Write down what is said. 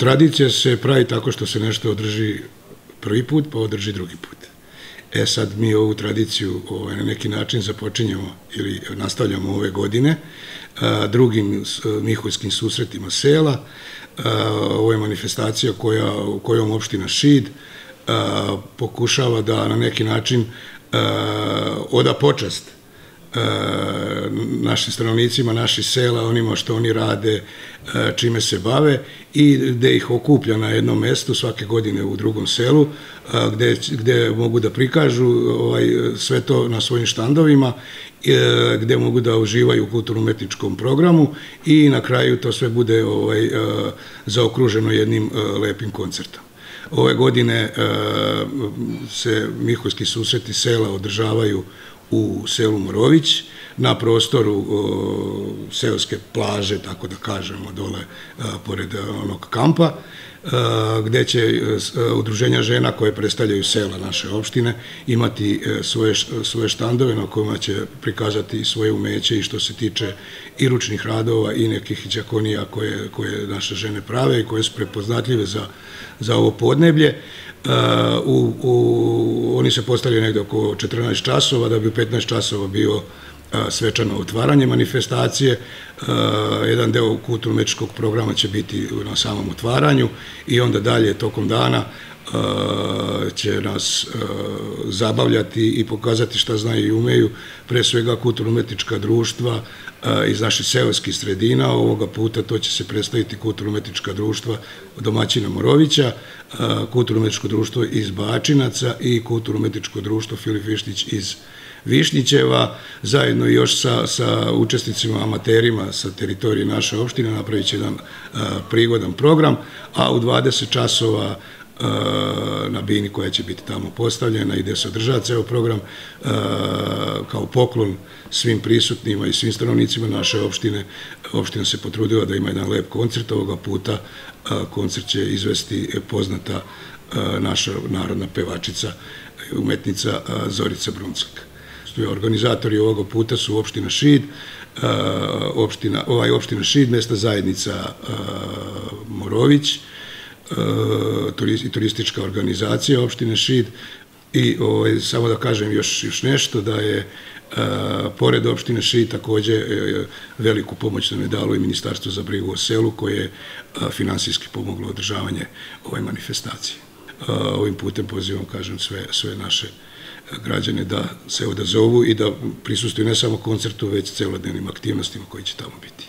Tradicija se pravi tako što se nešto održi prvi put, pa održi drugi put. E sad mi ovu tradiciju ovaj, na neki način započinjamo ili nastavljamo ove godine a, drugim miholjskim susretima sela. A, ovo je manifestacija koja, kojom opština Šid a, pokušava da na neki način oda počast našim stanovnicima, naših sela, onima što oni rade, e, čime se bave i gde ih okuplja na jednom mestu svake godine u drugom selu, e, gde, gde mogu da prikažu ovaj, sve to na svojim štandovima, gde mogu da uživaju u kulturno-umetničkom programu i na kraju to sve bude ovaj, zaokruženo jednim lepim koncertom. Ove godine se Miholjski susreti sela održavaju u selu Morović, na prostoru seoske plaže, tako da kažemo, dole pored onog kampa, gde će udruženja žena koje predstavljaju sela naše opštine imati e, svoje, svoje štandove na kojima će prikazati svoje umeće i što se tiče i ručnih radova i nekih džakonija koje, koje naše žene prave i koje su prepoznatljive za, za ovo podneblje. U, u, oni se postavljaju negde oko 14 časova, da bi u 15 časova bio svečano otvaranje manifestacije. Jedan deo kulturno-mečkog programa će biti na samom otvaranju i onda dalje tokom dana će nas zabavljati i pokazati šta znaju i umeju, pre svega kulturno-umetnička društva iz naših seoskih sredina, ovoga puta to će se predstaviti kulturno-umetnička društva domaćina Morovića, kulturno-umetničko društvo iz Bačinaca i kulturno-umetničko društvo Filip Vištić iz Višnjićeva, zajedno još sa, sa učesnicima amaterima sa teritorije naše opštine napravit će jedan prigodan program, a u 20 časova na bini koja će biti tamo postavljena i gde se održava ceo program kao poklon svim prisutnima i svim stanovnicima naše opštine. Opština se potrudila da ima jedan lep koncert ovoga puta. Koncert će izvesti poznata naša narodna pevačica, umetnica Zorica Brunskak. Organizatori ovoga puta su opština Šid, opština, ovaj opština Šid, mesta zajednica Morović, i turistička organizacija opštine Šid i ovaj, samo da kažem još, još nešto da je pored opštine Šid takođe veliku pomoć nam je dalo i Ministarstvo za brigu o selu koje je finansijski pomoglo održavanje ove manifestacije. Ovim putem pozivam, kažem, sve, sve naše građane da se odazovu i da prisustuju ne samo koncertu, već celodnevnim aktivnostima koji će tamo biti.